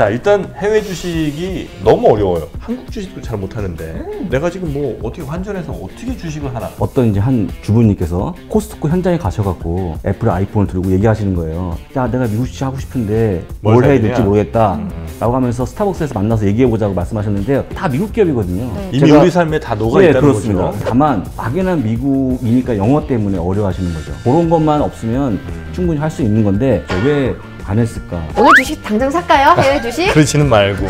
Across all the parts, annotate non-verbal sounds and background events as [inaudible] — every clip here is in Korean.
자 일단 해외 주식이 너무 어려워요. 한국 주식도 잘 못하는데 내가 지금 뭐 어떻게 환전해서 어떻게 주식을 하나? 어떤 이제 한 주부님께서 코스트코 현장에 가셔갖고 애플 아이폰을 들고 얘기하시는 거예요. 야, 내가 미국 주식 하고 싶은데 뭘 뭘 해야 될지? 모르겠다. 음. 라고 하면서 스타벅스에서 만나서 얘기해보자고 말씀하셨는데요. 다 미국 기업이거든요. 네. 이미 우리 삶에 다 녹아 네, 있다는 그렇습니다. 거죠. 다만 막연한 미국이니까 영어 때문에 어려워하시는 거죠. 그런 것만 없으면 음. 충분히 할 수 있는 건데 왜 안 했을까? 오늘 주식 당장 살까요? [laughs] 해외 주식? 그러지는 말고.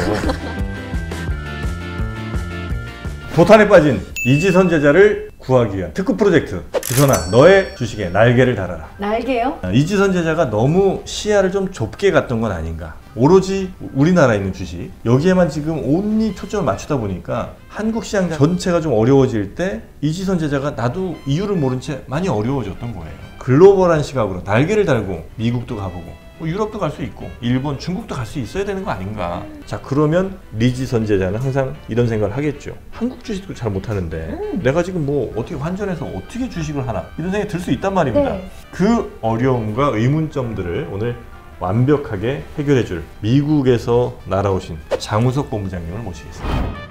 도탄에 빠진 이지선 제자를 구하기 위한 특급 프로젝트. 지선아, 너의 주식에 날개를 달아라. 날개요? 아, 이지선 제자가 너무 시야를 좀 좁게 갔던 건 아닌가. 오로지 우리나라에 있는 주식 여기에만 지금 온리 초점을 맞추다 보니까 한국 시장 전체가 좀 어려워질 때 이지선 제자가 나도 이유를 모른 채 많이 어려워졌던 거예요. 글로벌한 시각으로 날개를 달고 미국도 가보고 뭐 유럽도 갈 수 있고 일본, 중국도 갈 수 있어야 되는 거 아닌가. 자 그러면 리지 선 제자는 항상 이런 생각을 하겠죠. 한국 주식도 잘 못하는데 내가 지금 뭐 어떻게 환전해서 어떻게 주식을 하나 이런 생각이 들 수 있단 말입니다. 네. 그 어려움과 의문점들을 오늘 완벽하게 해결해 줄 미국에서 날아오신 장우석 본부장님을 모시겠습니다.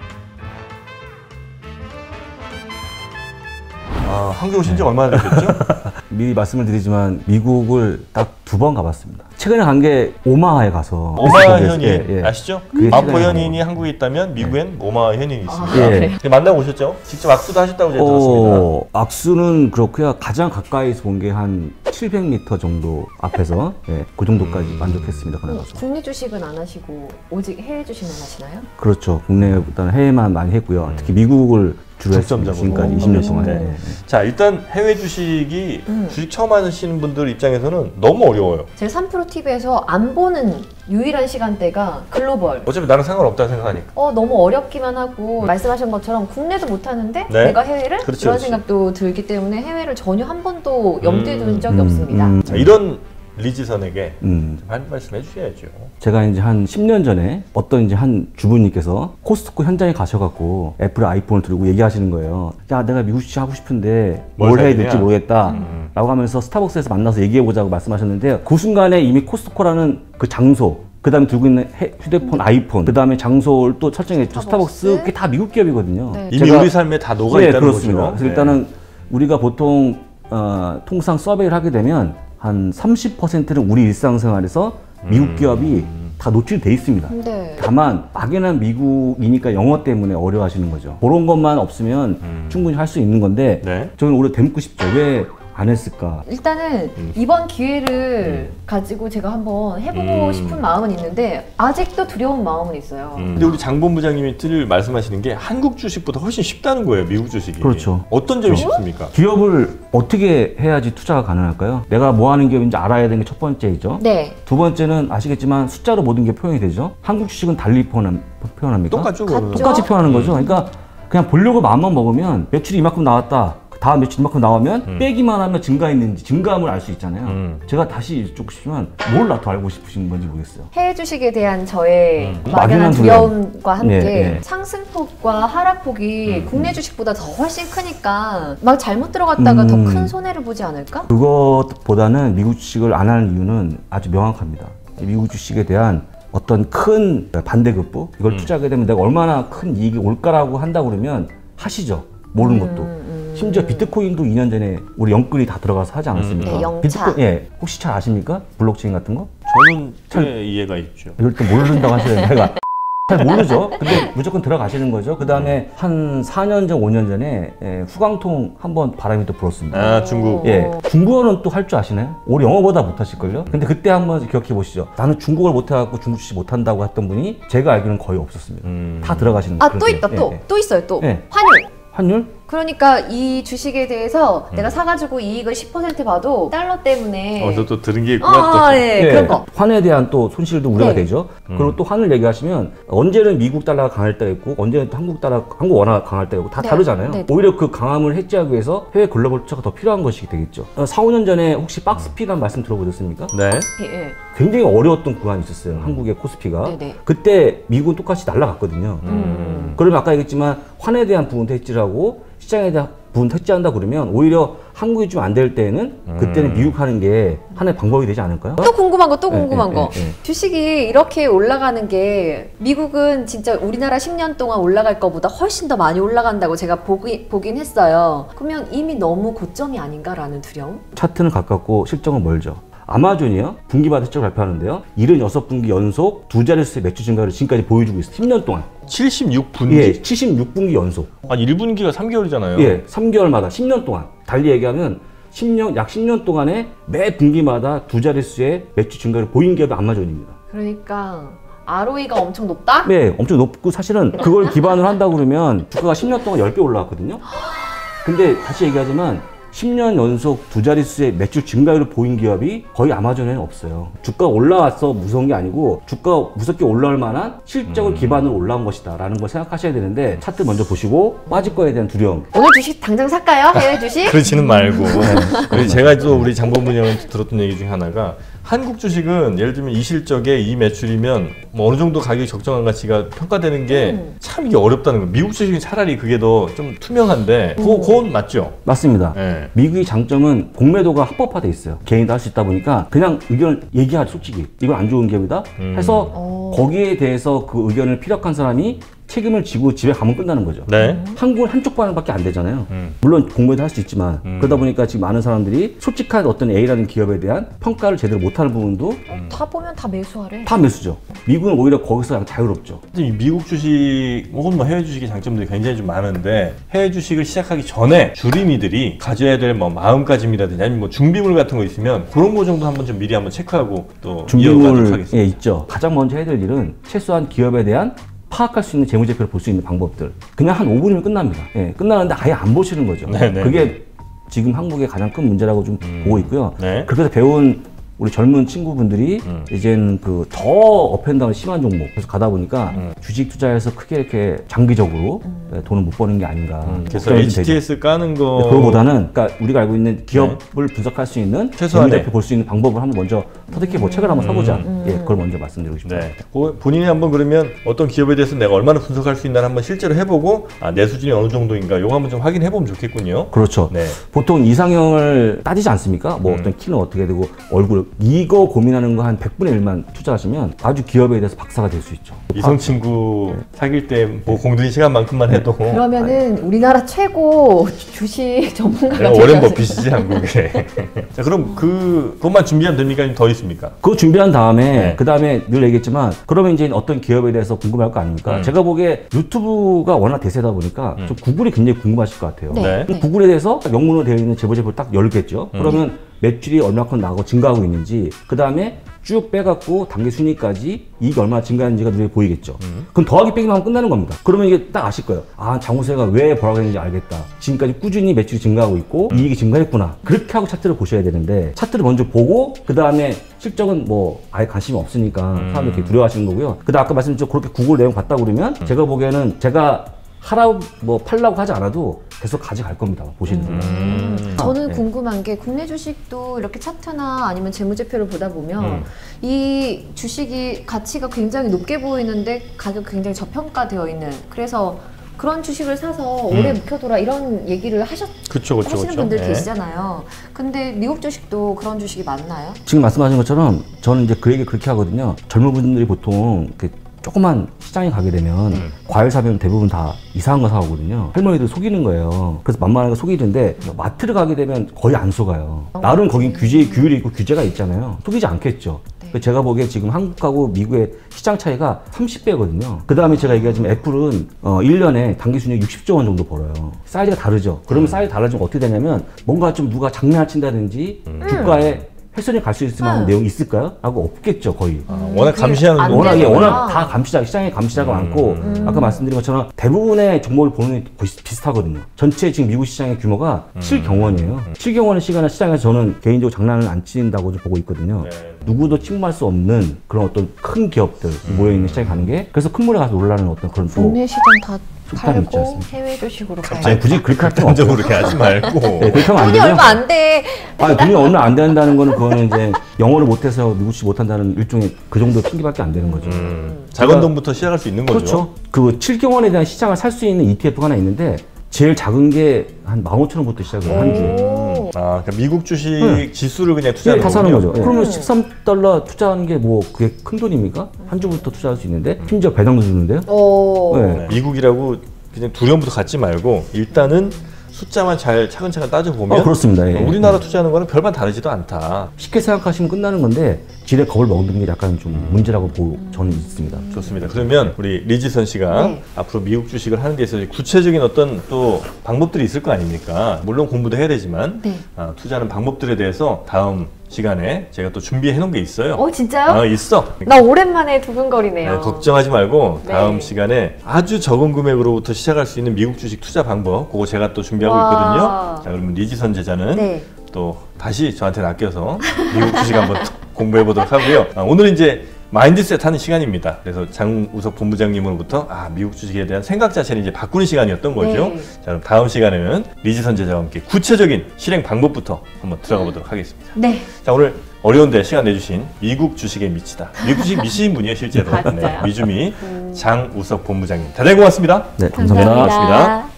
한국 오신 지 얼마나 되셨죠? [laughs] 미리 말씀을 드리지만 미국을 딱 두 번 가봤습니다. 최근에 간 게 오마하에 가서 오마하 그래서, 현인 예, 예. 아시죠? 마포 시간이 현인이 한국에 있다면 미국엔 오마하 현인이 있습니다. 아, 예. 네, 만나고 오셨죠? 직접 악수도 하셨다고 제가 들었습니다. 어, 악수는 그렇고요. 가장 가까이서 본 게 한 700m 정도 앞에서 예, 그 정도까지 음. 만족했습니다. 어, 가서. 국내 주식은 안 하시고 오직 해외 주식만 하시나요? 그렇죠. 국내보다는 해외만 많이 했고요. 특히 미국을 주로 했습니다. 지금까지 20년 동안. 네. 자, 일단 해외 주식이 음. 주식 처음 하시는 분들 입장에서는 너무 어려워요. 제 3프로 TV에서 안 보는 유일한 시간대가 글로벌. 어차피 나랑 상관없다고 생각하니까. 어 너무 어렵기만 하고 말씀하신 것처럼 국내도 못 하는데 네. 내가 해외를 그렇죠, 이런 그렇죠. 생각도 들기 때문에 해외를 전혀 한 번도 염두에 음, 둔 적이 음, 없습니다. 음. 자, 이런 리지선에게 음. 좀한 말씀 해주셔야죠. 제가 이제 한 10년 전에 어떤 이제 한 주부님께서 코스트코 현장에 가셔갖고 애플 아이폰을 들고 얘기하시는 거예요. 야, 내가 미국 주식 하고 싶은데 뭘 뭘 해야 될지? 모르겠다. 음. 라고 하면서 스타벅스에서 만나서 얘기해보자고 말씀하셨는데요. 그 순간에 이미 코스트코라는 그 장소, 그 다음에 들고 있는 해- 휴대폰, 아이폰, 그 다음에 장소를 또 설정했죠. 스타벅스. 스타벅스, 그게 다 미국 기업이거든요. 네. 이미 우리 삶에 다 녹아 네, 있다는 그렇습니다. 거죠. 그래서 네. 일단은 우리가 보통 어, 통상 서베이를 하게 되면 한 30%는 우리 일상생활에서 미국 음. 기업이 다 노출돼 있습니다. 네. 다만 막연한 미국이니까 영어 때문에 어려워하시는 거죠. 그런 것만 없으면 음. 충분히 할 수 있는 건데 네. 저는 오히려 닮고 싶죠. 왜 안 했을까? 일단은 음. 이번 기회를 가지고 제가 한번 해보고 음. 싶은 마음은 있는데 아직도 두려운 마음은 있어요. 음. 근데 우리 장 본부장님이 늘 말씀하시는 게 한국 주식보다 훨씬 쉽다는 거예요, 미국 주식이. 그렇죠. 어떤 점이 그렇죠. 쉽습니까? 기업을 어떻게 해야지 투자가 가능할까요? 내가 뭐 하는 기업인지 알아야 되는 게 첫 번째이죠. 네. 두 번째는 아시겠지만 숫자로 모든 게 표현이 되죠. 한국 주식은 달리 표현함, 표현합니까? 똑같죠. 똑같이 표현하는 거죠. 그러니까 그냥 보려고 마음만 먹으면 매출이 이만큼 나왔다. 다음 매출 이만큼 나오면 음. 빼기만 하면 증가했는지 증가함을 알 수 있잖아요. 음. 제가 다시 여쭙고 싶지만 뭘더 알고 싶으신 건지 모르겠어요. 해외 주식에 대한 저의 음. 막연한 두려움과 함께 예, 예. 상승폭과 하락폭이 음. 국내 주식보다 더 훨씬 크니까 막 잘못 들어갔다가 더 음. 큰 손해를 보지 않을까? 그것보다는 미국 주식을 안 하는 이유는 아주 명확합니다. 이 미국 주식에 대한 어떤 큰 반대급부 이걸 음. 투자하게 되면 내가 얼마나 큰 이익이 올까라고 한다 그러면 하시죠. 모르는 것도. 음, 음. 심지어 비트코인도 2년 전에 우리 영끌이 다 들어가서 하지 않았습니까? 음. 네, 영차. 비트코인, 예. 혹시 잘 아십니까? 블록체인 같은 거? 저는 꽤 이해가 있죠. 이럴 때 모른다고 하셔야 제가 [laughs] 잘 모르죠. 근데 무조건 들어가시는 거죠. 그 다음에 한 4년 전, 5년 전에 예, 후광통 한번 바람이 또 불었습니다. 아, 중국. 예, 중국어는 또 할 줄 아시나요? 우리 영어보다 못하실걸요? 근데 그때 한번 기억해 보시죠. 나는 중국어를 못해갖고 중국 주식 못한다고 했던 분이 제가 알기로는 거의 없었습니다. 음. 다 들어가시는 아 그런 또 데요. 있다 예, 또 예. 또 있어요 또 예. 환율 환율? 그러니까 이 주식에 대해서 음. 내가 사가지고 이익을 10% 봐도 달러 때문에 어디서 또 들은 게 있구나. 또. 아, 예, 예, 그런 거 환에 대한 또 손실도 우려가 네. 되죠. 음. 그리고 또 환을 얘기하시면 언제는 미국 달러가 강할 때가 있고 언제는 또 한국 달러, 한국 원화가 강할 때가 있고 다 네. 다르잖아요. 네. 오히려 그 강함을 해지하기 위해서 해외 글로벌 투자가 더 필요한 것이 되겠죠. 어, 4, 5년 전에 혹시 박스피라는 말씀 들어보셨습니까? 네. 예. 굉장히 어려웠던 구간이 있었어요. 한국의 코스피가. 네네. 그때 미국은 똑같이 날아갔거든요. 음. 그러면 아까 얘기했지만 환에 대한 부분도 해지를 하고 시장에 대한 부분도 해지한다 그러면 오히려 한국이 좀 안 될 때는 그때는 미국 하는 게 하나의 방법이 되지 않을까요? 또 궁금한 거또 네, 궁금한 네, 거. 네, 네. 주식이 이렇게 올라가는 게 미국은 진짜 우리나라 10년 동안 올라갈 거보다 훨씬 더 많이 올라간다고 제가 보기, 보긴 했어요. 그러면 이미 너무 고점이 아닌가라는 두려움? 차트는 가깝고 실적은 멀죠. 아마존이요 분기마다 실적 발표하는데요. 76분기 연속 두 자릿수의 매출 증가를 지금까지 보여주고 있어요. 10년 동안. 76분기. 예, 76분기 연속. 아니 1분기가 3개월이잖아요. 예, 3개월마다 10년 동안. 달리 얘기하면 10년 약 10년 동안에 매 분기마다 두 자릿수의 매출 증가를 보인 기업이 아마존입니다. 그러니까 ROE가 엄청 높다? 네, 엄청 높고 사실은 그걸 기반으로 한다고 그러면 주가가 10년 동안 10배 올라왔거든요. 근데 다시 얘기하지만 10년 연속 두 자릿수의 매출 증가율을 보인 기업이 거의 아마존에는 없어요. 주가 올라왔어 무서운 게 아니고 주가 무섭게 올라올 만한 실적을 기반으로 올라온 것이다 라는 걸 생각하셔야 되는데 차트 먼저 보시고 빠질 거에 대한 두려움. 오늘 주식 당장 살까요? 해외 주식? 그러지는 말고. 그리고 제가 또 우리 장본부 형한테 들었던 얘기 중에 하나가 한국 주식은 예를 들면 이 실적에 이 매출이면 뭐 어느 정도 가격이 적정한 가치가 평가되는 게 참 이게 어렵다는 거예요. 미국 주식은 차라리 그게 더 좀 투명한데 그, 그건 맞죠? 맞습니다. 예. 미국의 장점은 공매도가 합법화돼 있어요. 개인도 할 수 있다 보니까 그냥 의견을 얘기하죠, 솔직히. 이건 안 좋은 기업이다. 해서 어. 거기에 대해서 그 의견을 피력한 사람이 책임을 지고 집에 가면 끝나는 거죠. 네. 한국은 한쪽 반응밖에 안 되잖아요. 음. 물론 공매도 할 수 있지만 그러다 보니까 지금 많은 사람들이 솔직한 어떤 A라는 기업에 대한 평가를 제대로 못하는 부분도 다 보면 다 매수하래. 다 매수죠. 미국은 오히려 거기서 자유롭죠. 이 미국 주식 혹은 뭐 해외 주식의 장점들이 굉장히 좀 많은데 해외 주식을 시작하기 전에 주린이들이 가져야 될 뭐 마음가짐이라든지 아니면 뭐 준비물 같은 거 있으면 그런 거 정도 한번 좀 미리 한번 체크하고 또 이어가도록 준비물 하겠습니다. 예 있죠. 가장 먼저 해야 될 일은 최소한 기업에 대한 파악할 수 있는 재무제표를 볼 수 있는 방법들. 그냥 한 5분이면 끝납니다. 예, 끝나는데 아예 안 보시는 거죠. 네네. 그게 지금 한국의 가장 큰 문제라고 좀 보고 있고요. 네. 해서 배운 우리 젊은 친구분들이 음. 이제는 그 더 업앤다운 심한 종목 그래서 가다 보니까 음. 주식 투자해서 크게 이렇게 장기적으로 예, 돈을 못 버는 게 아닌가. 음, 그래서 걱정이 좀 되죠. HTS 까는 거 그거보다는 그러니까 우리가 알고 있는 기업을 분석할 수 있는 네. 최소한의. 재무제표 볼 수 있는 방법을 한번 먼저 터득해 보 책을 한번 사보자. 음. 예, 그걸 먼저 말씀드리고 싶습니다. 네. 그 본인이 한번 그러면 어떤 기업에 대해서 내가 얼마나 분석할 수 있나 한번 실제로 해보고 아, 내 수준이 어느 정도인가 요거 한번 좀 확인해 보면 좋겠군요. 그렇죠. 네. 보통 이상형을 따지지 않습니까? 뭐 음. 어떤 키는 어떻게 되고 얼굴 이거 고민하는 거 한 100분의 1만 투자하시면 아주 기업에 대해서 박사가 될 수 있죠. 이성 친구 사귈 때 뭐 공들인 시간만큼만 해도 그러면은 우리나라 최고 주식 [laughs] 전문가가 워렌 버핏이지 한국에. [laughs] 자 그럼 그 그것만 준비하면 됩니까? 아니면 더 있습니까? 그거 준비한 다음에 네. 그 다음에 늘 얘기했지만 그러면 이제 어떤 기업에 대해서 궁금할 거 아닙니까? 음. 제가 보기에 유튜브가 워낙 대세다 보니까 좀 구글이 굉장히 궁금하실 것 같아요. 네. 네. 구글에 대해서 영문으로 되어 있는 제보제표를 딱 열겠죠. 음. 그러면 매출이 얼마큼 나고 증가하고 있는지 그 다음에 쭉 빼갖고 단기 순위까지 이익이 얼마나 증가하는지가 눈에 보이겠죠. 음. 그럼 더하기 빼기만 하면 끝나는 겁니다. 그러면 이게 딱 아실 거예요. 아 장우세가 왜 벌어가 있는지 알겠다. 지금까지 꾸준히 매출이 증가하고 있고 음. 이익이 증가했구나. 그렇게 하고 차트를 보셔야 되는데 차트를 먼저 보고 그 다음에 실적은 뭐 아예 관심이 없으니까 음. 사람들이 되게 두려워하시는 거고요. 그다음 아까 말씀드린 그렇게 구글 내용 봤다 그러면 음. 제가 보기에는 제가 하라고 뭐 팔라고 하지 않아도 계속 가져갈 겁니다. 보시는 분은. 음. 저는 네. 궁금한 게 국내 주식도 이렇게 차트나 아니면 재무제표를 보다 보면 음. 이 주식이 가치가 굉장히 높게 보이는데 가격 굉장히 저평가되어 있는 그래서 그런 주식을 사서 오래 묵혀둬라 이런 얘기를 하셨, 그렇죠, 그렇죠, 하시는 그렇죠. 분들 네. 계시잖아요. 근데 미국 주식도 그런 주식이 많나요? 지금 말씀하신 것처럼 저는 이제 그 얘기 그렇게 하거든요. 젊은 분들이 보통 이렇게 조그만 시장에 가게 되면 음. 과일 사면 대부분 다 이상한 거 사오거든요. 할머니들 속이는 거예요. 그래서 만만하게 속이는데 마트를 가게 되면 거의 안 속아요. 나름 거긴 규제 규율이 있고 규제가 있잖아요. 속이지 않겠죠. 그 제가 보기에 지금 한국하고 미국의 시장 차이가 30배거든요. 그 다음에 제가 얘기하지만 애플은 어, 1년에 단기 순이익 60조 원 정도 벌어요. 사이즈가 다르죠. 그러면 사이즈 달라지면 어떻게 되냐면 뭔가 좀 누가 장난을 친다든지 주가에 훼손이 갈 수 있을 만한 음. 내용이 있을까요? 하고 없겠죠, 거의. 아, 워낙 감시하는. 워낙, 예. 워낙 다 감시자, 시장에 감시자가 많고, 음. 아까 말씀드린 것처럼 대부분의 종목을 보는 게 거의 비슷하거든요. 전체 지금 미국 시장의 규모가 음. 7경원이에요. 7경원의 시간에 시장에서 저는 개인적으로 장난을 안 친다고 좀 보고 있거든요. 네. 누구도 침범할 수 없는 그런 어떤 큰 기업들 음. 모여 있는 시장에 가는 게, 그래서 큰 물에 가서 놀라는 어떤 그런 또, 국내 시장 다 속담이 있지 않습니까? 해외 주식으로 가요. 아니, 굳이 그렇게 할 필요 없죠. 단적으로 그렇게 하지 말고. [laughs] 네, 그렇게 하면 안 돈이 되죠. 얼마 안 돼. 아, 돈이 얼마 안 된다는 거는 그거는 이제 영어를 못해서 미국식 못한다는 일종의 그 정도 핑계밖에 안 되는 거죠. 음, 작은 돈부터 시작할 수 있는 거죠. 그렇죠. 그 7경원에 대한 시장을 살 수 있는 ETF가 하나 있는데 제일 작은 게 한 15,000원부터 시작을 한 주에. 오. 아, 그러니까 미국 주식 네. 지수를 그냥 예, 투자하는 다 사는 거군요. 거죠. 예. 그러면 13달러 투자하는 게 뭐 그게 큰 돈입니까? 한 주부터 투자할 수 있는데 심지어 배당도 주는데요. 오. 네. 네. 미국이라고 그냥 두려움부터 갖지 말고 일단은 숫자만 잘 차근차근 따져보면 어, 그렇습니다. 예. 우리나라 투자하는 거는 별반 다르지도 않다. 쉽게 생각하시면 끝나는 건데 지레 겁을 먹는 게 약간 좀 문제라고 보고 저는 있습니다. 좋습니다. 그러면 우리 리지선 씨가 네. 앞으로 미국 주식을 하는 데 있어서 구체적인 어떤 또 방법들이 있을 거 아닙니까? 물론 공부도 해야 되지만 네. 아, 투자하는 방법들에 대해서 다음 시간에 제가 또 준비해 놓은 게 있어요. 어 진짜요? 아, 있어. 나 오랜만에 두근거리네요. 네, 걱정하지 말고 네. 다음 시간에 아주 적은 금액으로부터 시작할 수 있는 미국 주식 투자 방법 그거 제가 또 준비하고 와. 있거든요. 자 그러면 리지선 제자는 네. 또 다시 저한테 낚여서 미국 주식 한번 공부해 보도록 하고요. 아, 오늘은 이제 마인드셋 하는 시간입니다. 그래서 장우석 본부장님으로부터 아 미국 주식에 대한 생각 자체를 이제 바꾸는 시간이었던 거죠. 네. 자 그럼 다음 시간에는 리지선 제자와 함께 구체적인 실행 방법부터 한번 들어가 보도록 하겠습니다. 네. 자 오늘 어려운데 시간 내주신 미국 주식에 미치다. 미국 주식 [laughs] 미시인 분이에요 실제로. 아, 진짜요? 미주미 장우석 본부장님 대단히 고맙습니다. 네, 감사합니다. 고맙습니다.